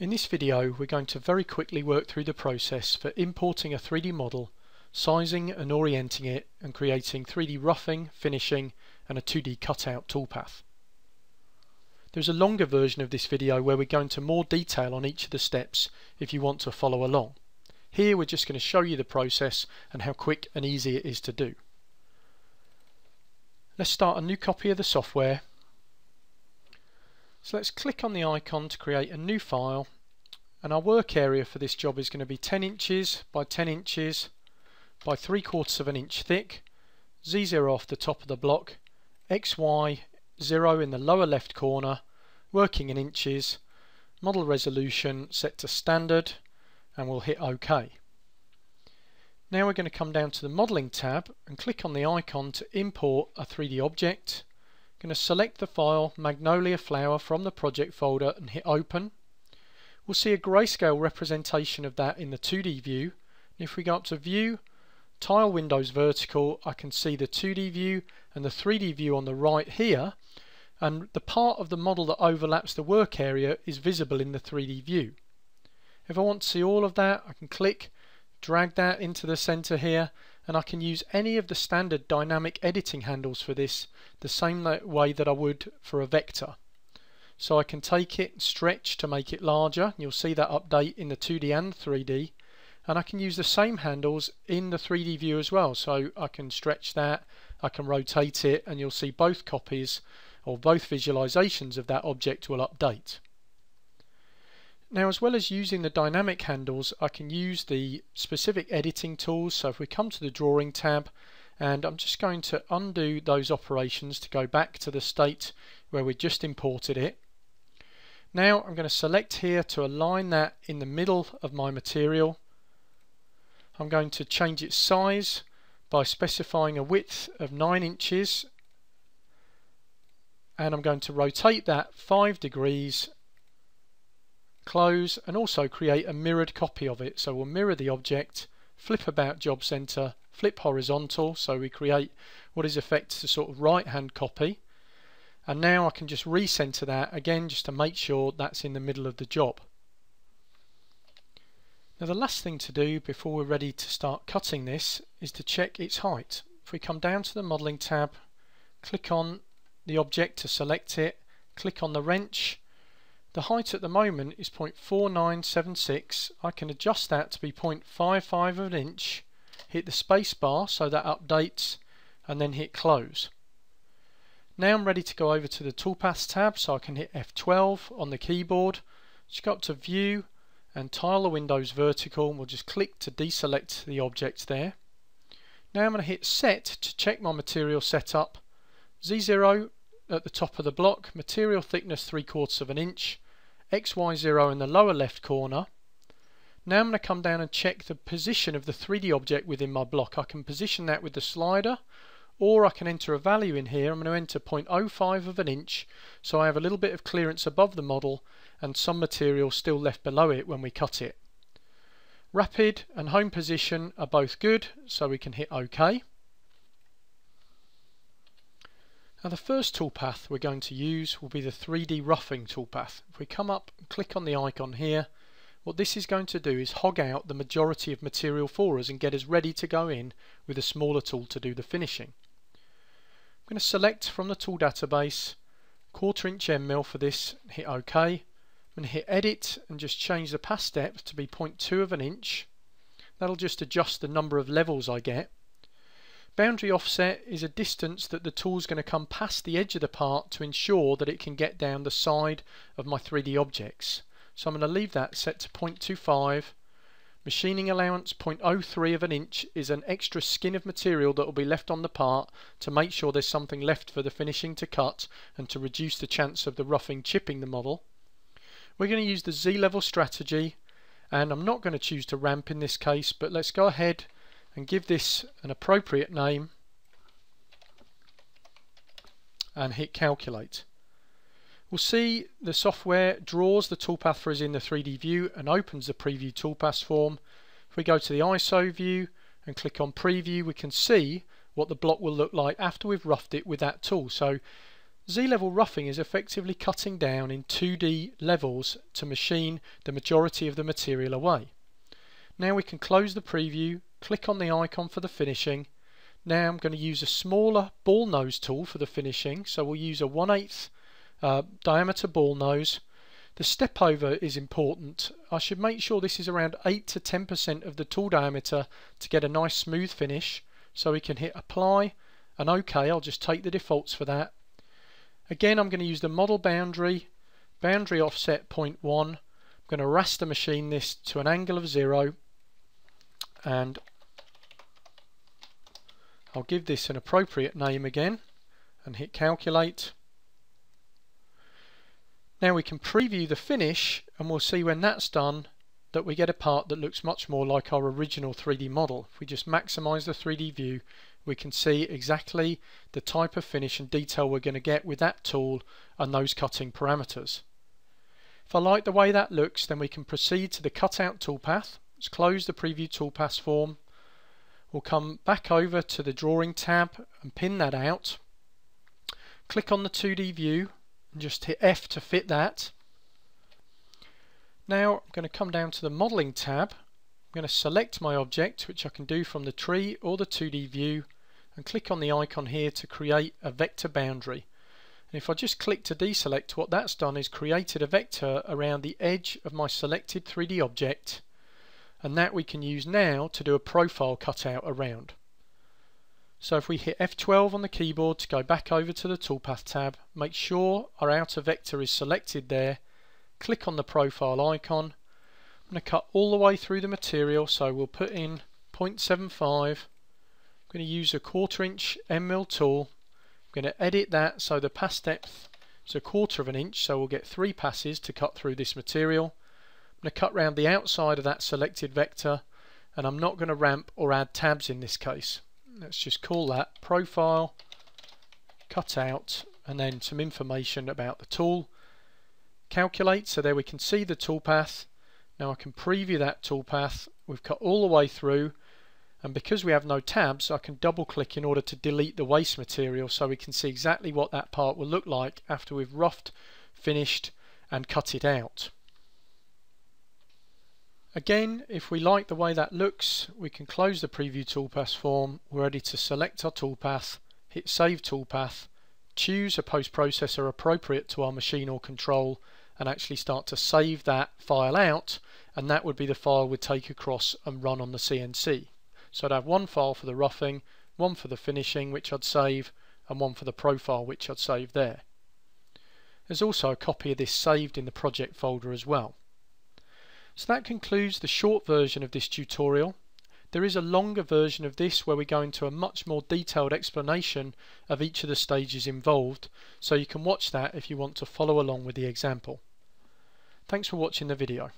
In this video we're going to very quickly work through the process for importing a 3D model, sizing and orienting it and creating 3D roughing, finishing and a 2D cutout toolpath. There's a longer version of this video where we go into more detail on each of the steps if you want to follow along. Here we're just going to show you the process and how quick and easy it is to do. Let's start a new copy of the software so let's click on the icon to create a new file and our work area for this job is going to be 10 inches by 10 inches by 3 quarters of an inch thick, Z0 off the top of the block, XY 0 in the lower left corner, working in inches, model resolution set to standard and we'll hit OK. Now we're going to come down to the modeling tab and click on the icon to import a 3D object going to select the file Magnolia Flower from the project folder and hit open. We'll see a grayscale representation of that in the 2D view. if we go up to view, tile windows vertical, I can see the 2D view and the 3D view on the right here and the part of the model that overlaps the work area is visible in the 3D view. If I want to see all of that I can click, drag that into the center here and I can use any of the standard dynamic editing handles for this the same way that I would for a vector. So I can take it, stretch to make it larger, you'll see that update in the 2D and 3D, and I can use the same handles in the 3D view as well, so I can stretch that, I can rotate it, and you'll see both copies or both visualizations of that object will update. Now as well as using the dynamic handles I can use the specific editing tools so if we come to the drawing tab and I'm just going to undo those operations to go back to the state where we just imported it. Now I'm going to select here to align that in the middle of my material. I'm going to change its size by specifying a width of 9 inches and I'm going to rotate that 5 degrees close and also create a mirrored copy of it. So we'll mirror the object, flip about job center, flip horizontal, so we create what is effect a sort of right hand copy. And now I can just recenter that again just to make sure that's in the middle of the job. Now the last thing to do before we're ready to start cutting this is to check its height. If we come down to the modeling tab, click on the object to select it, click on the wrench the height at the moment is 0.4976. I can adjust that to be 0.55 of an inch, hit the space bar so that updates, and then hit close. Now I'm ready to go over to the toolpaths tab so I can hit F12 on the keyboard, just go up to view and tile the windows vertical and we'll just click to deselect the object there. Now I'm going to hit set to check my material setup. Z0 at the top of the block, material thickness 3 quarters of an inch, XY0 in the lower left corner. Now I'm going to come down and check the position of the 3D object within my block. I can position that with the slider or I can enter a value in here. I'm going to enter 0.05 of an inch so I have a little bit of clearance above the model and some material still left below it when we cut it. Rapid and home position are both good so we can hit OK. Now the first toolpath we're going to use will be the 3D roughing toolpath. If we come up and click on the icon here, what this is going to do is hog out the majority of material for us and get us ready to go in with a smaller tool to do the finishing. I'm going to select from the tool database quarter inch end mill for this, hit OK. I'm going to hit edit and just change the pass depth to be 0.2 of an inch. That'll just adjust the number of levels I get. Boundary offset is a distance that the tool is going to come past the edge of the part to ensure that it can get down the side of my 3D objects. So I'm going to leave that set to 0.25. Machining allowance 0.03 of an inch is an extra skin of material that will be left on the part to make sure there's something left for the finishing to cut and to reduce the chance of the roughing chipping the model. We're going to use the Z-level strategy and I'm not going to choose to ramp in this case but let's go ahead and give this an appropriate name and hit calculate. We'll see the software draws the toolpath for us in the 3D view and opens the preview toolpath form. If we go to the ISO view and click on preview we can see what the block will look like after we've roughed it with that tool. So Z-level roughing is effectively cutting down in 2D levels to machine the majority of the material away. Now we can close the preview, click on the icon for the finishing. Now I'm going to use a smaller ball nose tool for the finishing, so we'll use a 1 8 uh, diameter ball nose. The step over is important. I should make sure this is around 8 to 10% of the tool diameter to get a nice smooth finish. So we can hit apply and OK, I'll just take the defaults for that Again, I'm going to use the model boundary, boundary offset 0.1. I'm going to raster machine this to an angle of 0 and I'll give this an appropriate name again and hit calculate. Now we can preview the finish and we'll see when that's done that we get a part that looks much more like our original 3D model. If we just maximize the 3D view we can see exactly the type of finish and detail we're going to get with that tool and those cutting parameters. If I like the way that looks then we can proceed to the cutout toolpath. Let's close the preview toolpath form. We'll come back over to the drawing tab and pin that out. Click on the 2D view just hit F to fit that. Now I'm going to come down to the modeling tab. I'm going to select my object which I can do from the tree or the 2D view and click on the icon here to create a vector boundary. And if I just click to deselect, what that's done is created a vector around the edge of my selected 3D object and that we can use now to do a profile cutout around. So if we hit F12 on the keyboard to go back over to the toolpath tab, make sure our outer vector is selected there, click on the profile icon, I'm going to cut all the way through the material so we'll put in 0.75 I'm going to use a quarter inch end mill tool. I'm going to edit that so the pass depth is a quarter of an inch so we'll get three passes to cut through this material. I'm going to cut round the outside of that selected vector and I'm not going to ramp or add tabs in this case. Let's just call that profile, cut out and then some information about the tool. Calculate so there we can see the toolpath. Now I can preview that toolpath. We've cut all the way through and because we have no tabs I can double click in order to delete the waste material so we can see exactly what that part will look like after we've roughed, finished and cut it out. Again, if we like the way that looks, we can close the preview toolpath form. We're ready to select our toolpath, hit save toolpath, choose a post-processor appropriate to our machine or control and actually start to save that file out and that would be the file we'd take across and run on the CNC. So I'd have one file for the roughing, one for the finishing which I'd save, and one for the profile which I'd save there. There's also a copy of this saved in the project folder as well. So that concludes the short version of this tutorial. There is a longer version of this where we go into a much more detailed explanation of each of the stages involved, so you can watch that if you want to follow along with the example. Thanks for watching the video.